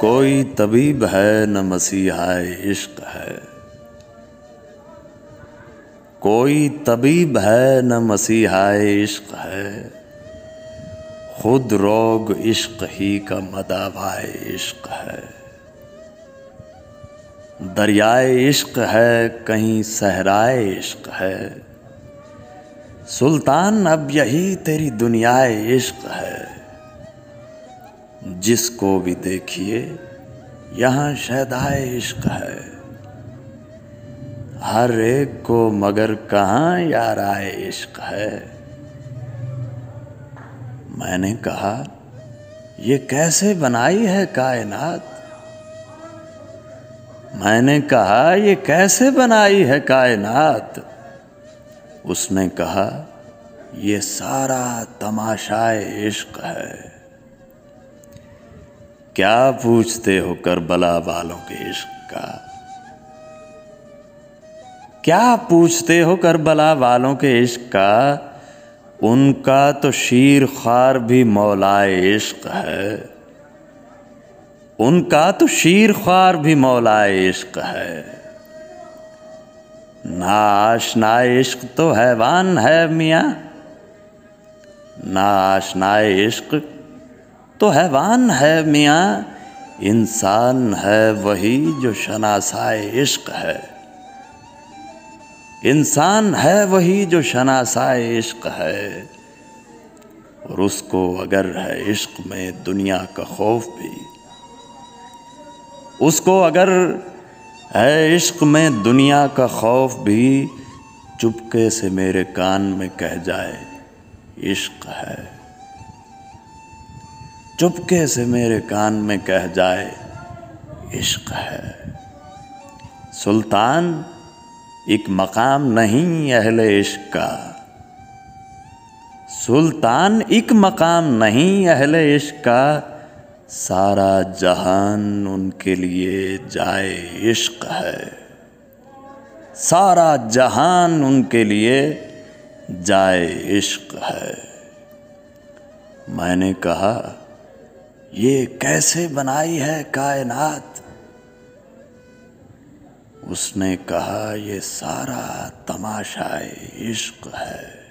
कोई तबीब है न मसीहा इश्क है। कोई तबीब है न मसीहा इश्क है। खुद रोग इश्क ही का मदावाए इश्क है। दरियाए इश्क है, कहीं सहराए इश्क है। सुल्तान अब यही तेरी दुनियाए इश्क है। जिसको भी देखिए, यहाँ शहदाए इश्क है। हर एक को मगर कहाँ यार आए इश्क है? मैंने कहा, ये कैसे बनाई है कायनात? मैंने कहा, ये कैसे बनाई है कायनात? उसने कहा, ये सारा तमाशाए इश्क है। क्या पूछते हो करबला वालों के इश्क का? क्या पूछते हो करबला वालों के इश्क का? उनका तो शीर खार भी मौलाए इश्क है। उनका तो शीर खार भी मौलाए इश्क है। ना आशनाए इश्क तो हैवान है मियाँ। ना आशनाए इश्क तो हैवान है मियाँ, इंसान है वही जो शनासाए इश्क है। इंसान है वही जो शनासाए इश्क है। और उसको अगर है इश्क में दुनिया का खौफ भी, उसको अगर है इश्क में दुनिया का खौफ भी, चुपके से मेरे कान में कह जाए, इश्क है। चुपके से मेरे कान में कह जाए, इश्क है। सुल्तान एक मकाम नहीं अहले इश्क का। सुल्तान एक मकाम नहीं अहले इश्क का। सारा जहान उनके लिए जाए इश्क है। सारा जहान उनके लिए जाए इश्क है। मैंने कहा ये कैसे बनाई है कायनात? उसने कहा ये सारा तमाशा इश्क है।